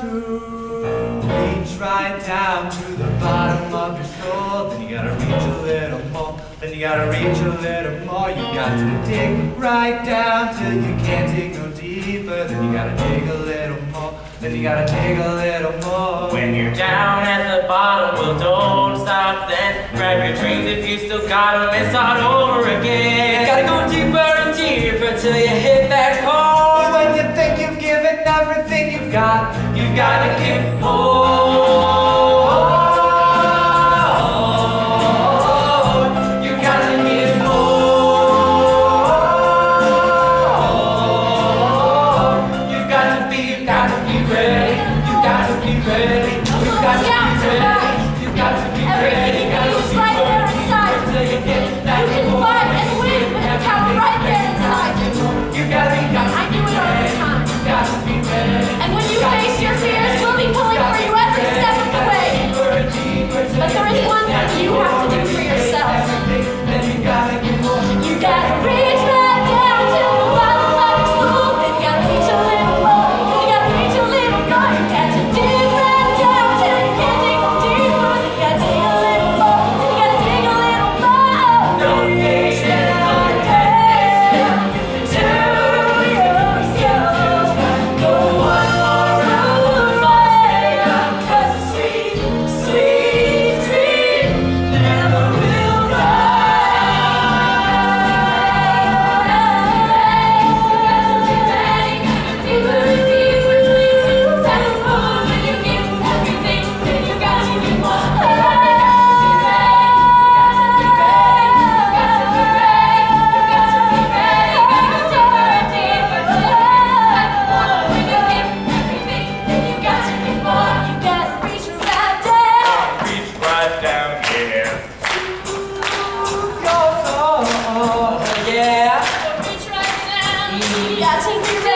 to reach right down to the bottom of your soul. Then you gotta reach a little more. Then you gotta reach a little more. You got to dig right down till you can't dig no deeper. Then you gotta dig a little more. Then you gotta dig a little more. When you're down at the bottom, well don't stop then. Grab your dreams if you still got 'em and start over again. got 请准备。